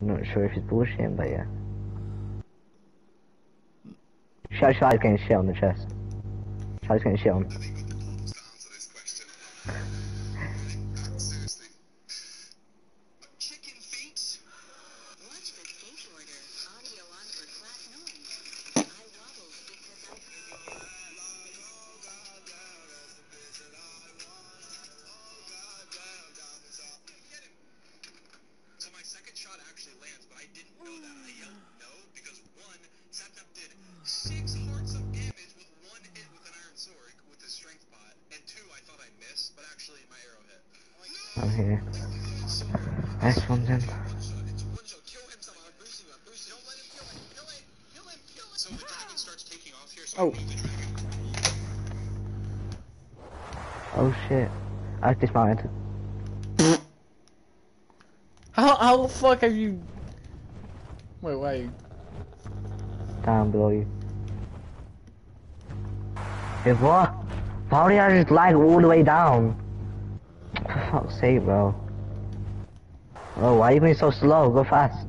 I'm not sure if he's bullshitting, but yeah. Charlie's getting shit on the chest. Charlie's getting shit on. I didn't know that. I yelled no because one, Sapnap did six hearts of damage with one hit with an iron sword with his strength pot, and two, I thought I missed, but actually my arrow hit. I'm here. So This one's in. one shot. It's one shot. Kill him somehow. I'm boosting you. I'm boosting you. Don't let him kill him. Kill him. Kill him. Kill him. So the dragon starts taking off here. So Oh. I move the dragon. Oh shit. I've dismounted. How how the fuck have you? Wait, where are you? Down below you. Hey, what? How did I just lag all the way down? For fuck's sake, bro. Oh, why are you going so slow? Go fast.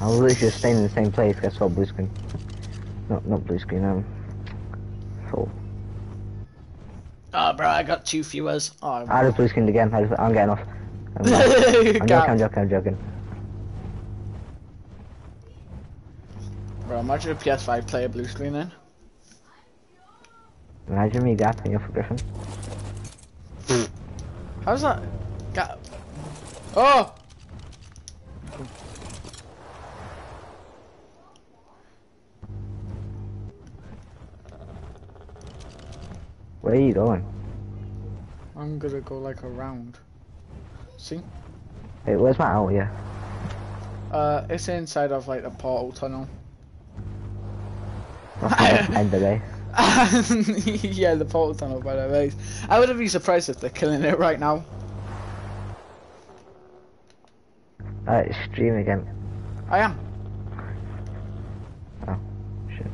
I was literally just staying in the same place. Guess what? Blue screen. No, not blue screen. Um. Got two viewers. Oh, I just blue screened again. I just, I'm getting off. I'm, I'm joking. I'm joking. I'm joking. Bro, imagine a PS5 player blue screen then. Imagine me gapping off for griffin. How's that? Ga- oh! Where are you going? I'm gonna go like around. See? Wait, where's my owl? Yeah. Uh, it's inside of like a portal tunnel. End the day. yeah, the portal tunnel by the base. I wouldn't be surprised if they're killing it right now. Alright, stream again. I am. Oh, shit.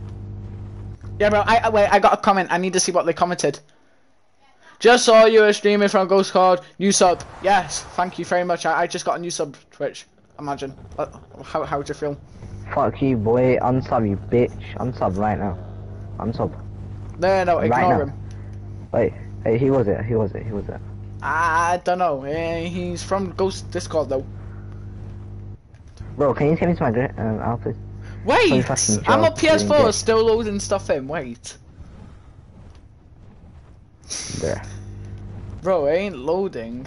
Yeah, bro. I I- wait. I got a comment. I need to see what they commented. Just saw you were streaming from Ghost Card. New sub. Yes. Thank you very much. I, I just got a new sub. Twitch. Imagine. Uh, How how do you feel? Fuck you, boy. Unsub, you bitch. Unsub right now. Unsub. No, no. Right Ignore now. him. Wait, hey, he was it. He was it. He was it. I don't know. Eh, he's from Ghost Discord though. Bro, can you take me to my um, please? Wait. I'm on joke, you didn't PS4 still loading stuff in. Wait. There. Bro, it ain't loading.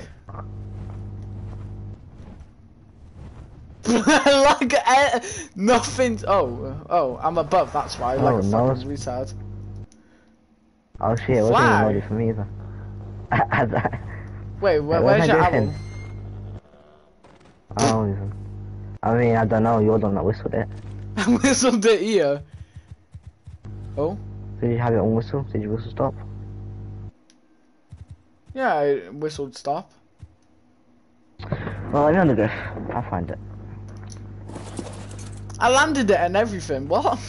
like eh, nothing. Oh, oh, I'm above. That's why. Like Oh, a no. fucking retard. Oh shit, it wasn't loaded for me either. Wait, where, where's your griffin? owl? oh, even. I mean, I don't know. You're the one that whistled it. I whistled it here. Oh, Did you have it on whistle? Did you whistle stop? Yeah, I whistled stop. Well, I the griff. I'll find it. I landed it and everything. What?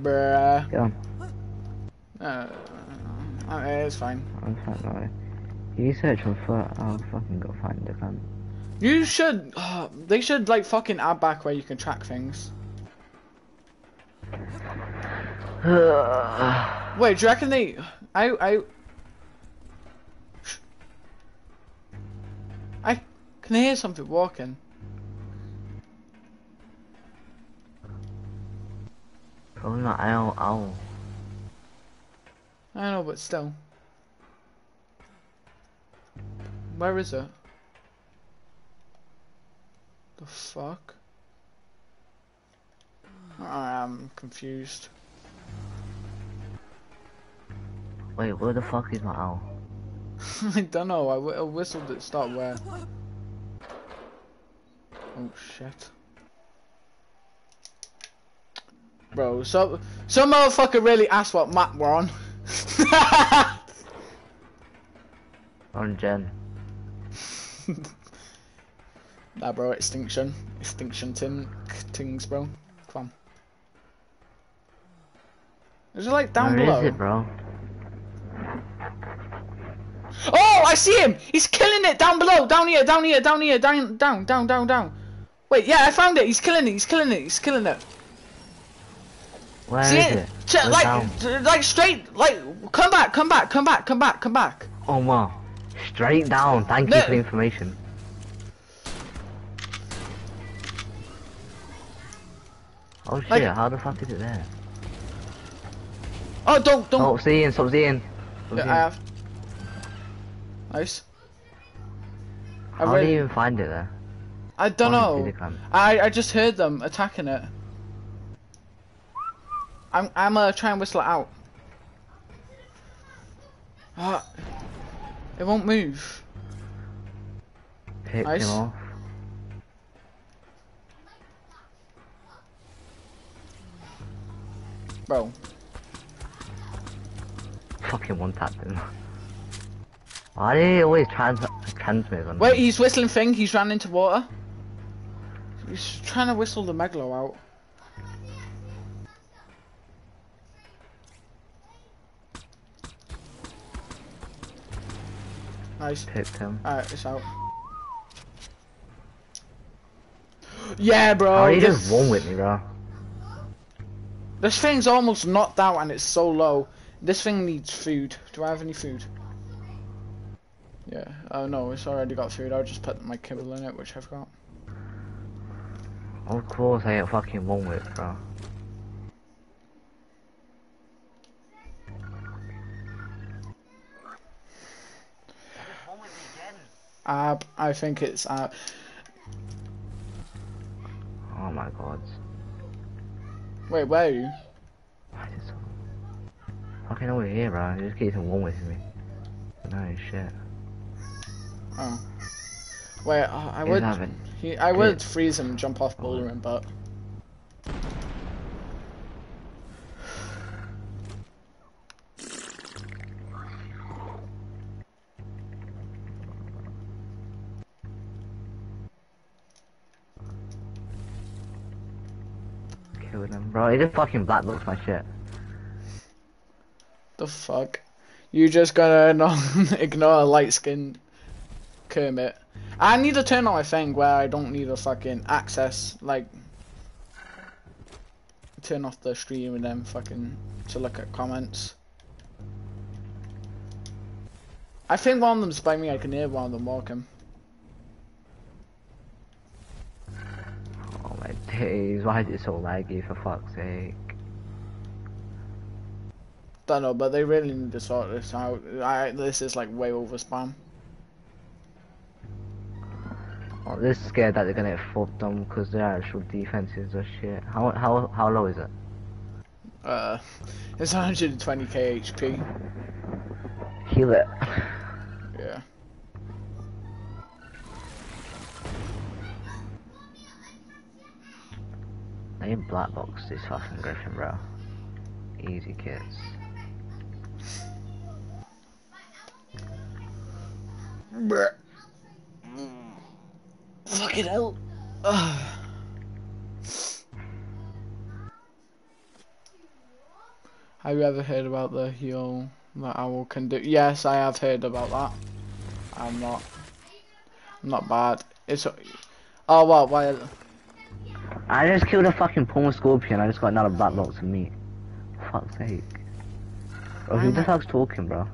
Bruh. Get on. Uh, uh, it's fine. I'm fine. You search for foot, I'll fucking go find it, man. You should. they should like fucking add back where you can track things. Wait, do you reckon they? I I. I can hear something walking. Probably not owl, owl. I know, but still. Where is it? The fuck? I'm confused. Wait, where the fuck is my owl? I don't know. I, I whistled it. start where. Oh shit. Bro, so some motherfucker really asked what map we're on. On Gen. nah, bro, extinction, extinction tin things, bro. Come on. Is it like down Where below? is it, bro? Oh! Oh, I see him! He's killing it down below, down here, down here, down here, down, down, down, down, down. Wait, yeah, I found it. He's killing it. He's killing it. He's killing it. Where is See it? it? Ch- like, down. like straight, like, come back, come back, come back, come back, come back. Oh wow. Straight down. Thank No. you for the information. Oh shit, Like- how the fuck is it there? Oh, don't, don't. Oh, seeing, stop seeing. Stop Yeah, seeing. I have. Nice. I, How do really, you even find it there? I don't know. I I just heard them attacking it. I'm I'm gonna try and whistle it out. Ah, it won't move. Pick Nice. him off. Bro, Fucking one tapped him. Why do you always trans transmit on wait, he's whistling thing. He's ran into water. He's trying to whistle the Megalo out. Nice. Picked him. Alright, it's out. Yeah, bro. Oh, he this, just won with me, bro. this thing's almost knocked out and it's so low. This thing needs food. Do I have any food? Yeah. Oh no, it's already got food. I'll just put my kibble in it, which I've got. Of course I get fucking one with, bro. Ab, I think it's ab. Oh my god. Wait, where are you? Is. Fucking over here, bro. Just keeps on one with me. No shit. Oh. Wait, uh, I would. He, I would freeze him, jump off bouldering, but. Killed him. Bro, he just fucking black looks my shit. The fuck? You just gonna ignore a light skinned Kermit. I need to turn on my thing where I don't need a fucking access, like turn off the stream and then fucking to look at comments. I think one of them's by me, I can hear one of them walking. Oh my days, why is it so laggy for fuck's sake? Don't know, but they really need to sort this out. I this is like way over spam. I'm just scared that they're gonna get fucked on because their actual defenses are shit. How how how low is it? Uh, it's 120k HP. Heal it. Yeah. I need black box this fucking griffin, bro. Easy kids. Fucking hell. Ugh. Have you ever heard about the heal that owl can do? Yes, I have heard about that. I'm not. I'm not bad. It's. Oh well, why? I just killed a fucking puma scorpion. I just got another black box of meat. For fuck's sake. Bro, who the fuck's talking, bro?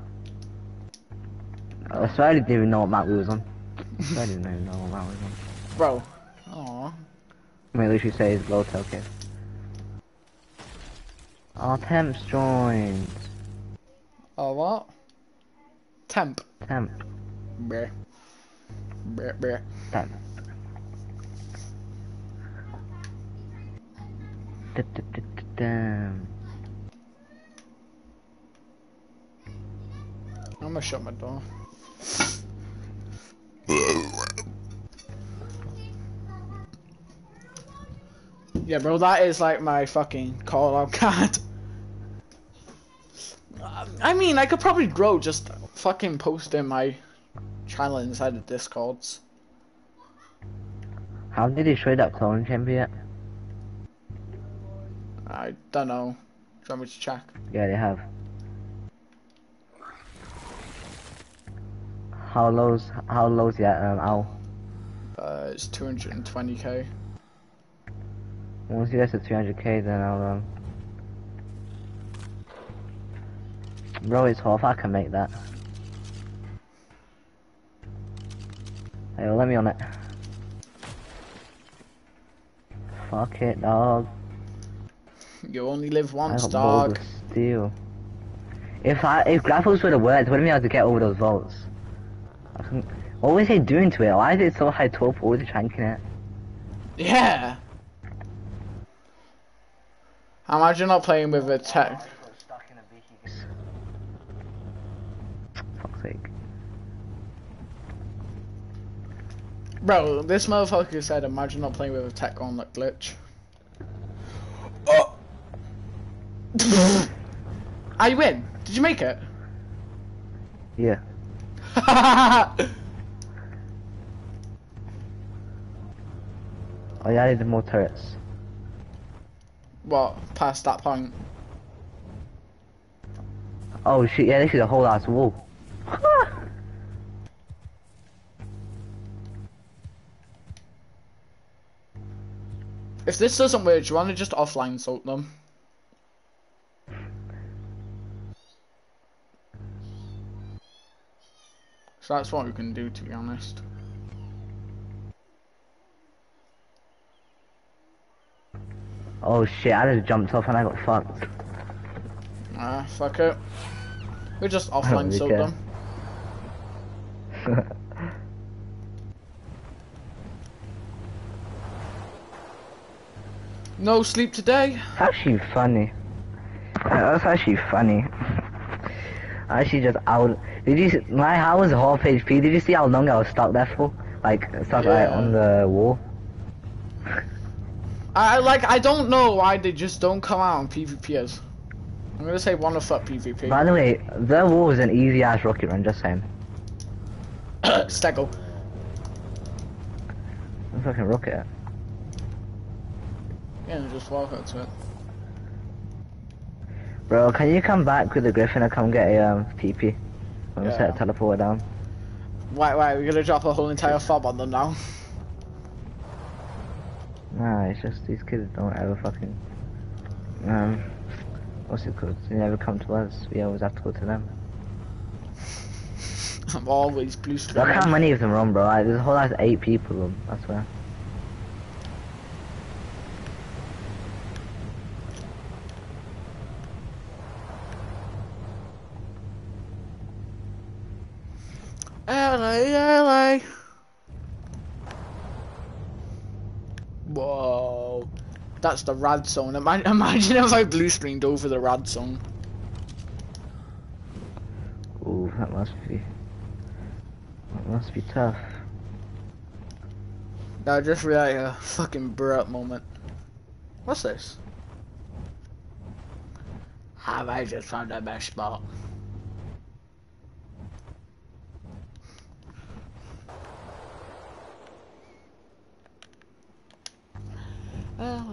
I swear I didn't even know what map we was on. I swear I didn't even know what map we was on. Bro. Aw. I mean, literally says Glowtail Cave. Oh, Temp's joined. Oh what? Temp. Temp. Bleh. Bleh, bleh. Temp. Damn. I'm gonna shut my door. Yeah, bro, that is like my fucking call out card. I mean, I could probably grow just fucking posting my channel inside the discords. How did he trade that clone yet? I don't know. Do you want me to check? Yeah, they have. How low's how low's yet um owl? Uh, it's 220k. Once you get to 300k, then I'll um. Bro, it's half. I can make that. Hey, let me on it. Fuck it, dog. You only live once, dog. steel. If I if grapples would have worked, wouldn't be able to get over those vaults. I what was he doing to it? Why is it so high top? Always tranking it. Yeah. Imagine not playing with a tech. Bro, this motherfucker said, imagine not playing with a tech on that glitch. Oh! Are you in? Did you make it? Yeah. Oh yeah, I need more turrets. what? Past that point? Oh shit, yeah, this is a whole ass wall. If this doesn't work, do you want to just offline salt them? So that's what we can do, to be honest. oh shit, I just jumped off and I got fucked. Ah, fuck it. We just offline really salt them. No sleep today. It's actually funny. That's actually funny. I actually just out. Did you? See, my I was half HP. Did you see how long I was stuck there for? Like stuck like Yeah. on the wall. I I- like. I don't know why they just don't come out on PvPs. I'm gonna say one of fuck PvP. By the way, the wall is an easy ass rocket run. Just saying. Stego. I'm fucking rocket. Yeah, just walk up to it. Bro, can you come back with the griffin and come get a um TP? I'm gonna set a teleporter down. Wait, wait, We're gonna drop a whole entire fob on them now. Nah, it's just these kids don't ever fucking um what's it called? They never come to us. We always have to go to them. I'm always blue Look how many of them run, bro. Like, there's a whole like eight people. Of them, I swear. LA, LA. Whoa. That's the rad song. Imagine, imagine if I blue screened over the rad song. Ooh, that must be. That must be tough. I just realized a fucking Burt moment. What's this? Have I just found the best spot? no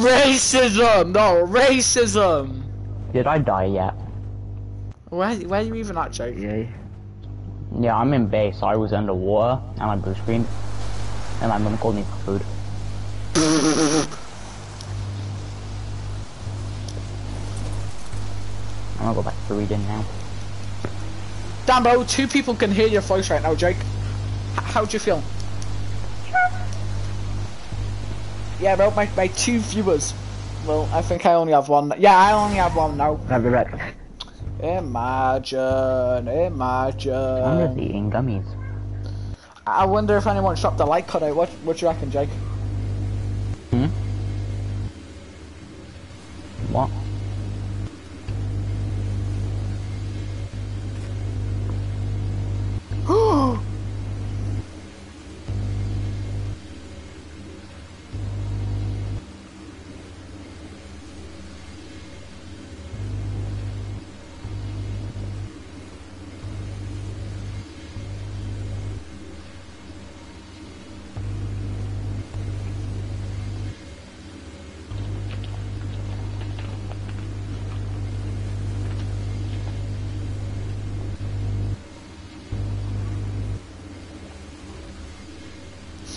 racism! No racism! Did I die yet? Where, where are you even at, Jake? Yeah. Yeah, I'm in base. I was underwater and I blue screen, And my mum called me for food. I'm gonna go back to reading now. Damn, bro, two people can hear your voice right now, Jake. H- how do you feel? Yeah, bro, my, my two viewers. Well, I think I only have one. Yeah, I only have one now. I'll be back. Imagine, I'm just imagine. eating gummies. I wonder if anyone dropped the like cutout. What, what do you reckon, Jake? Hmm? What?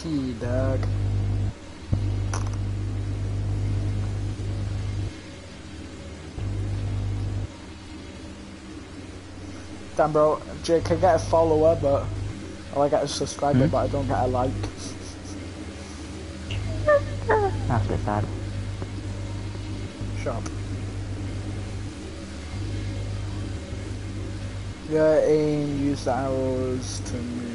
She dog. Damn, bro. Jake, I get a follower, but or I get a subscriber, Hmm? but I don't get a like. That's a bit sad. Shut up. Yeah, aim, use the arrows to move.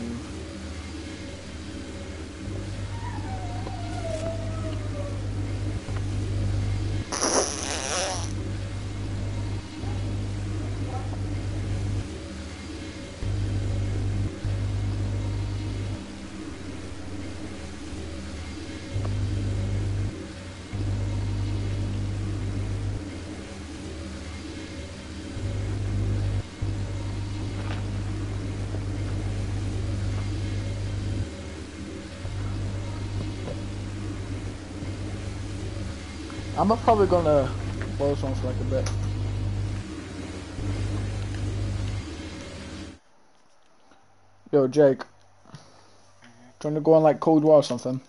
I'm probably gonna close one for like a bit. Yo, Jake. Trying to go on like Cold War or something?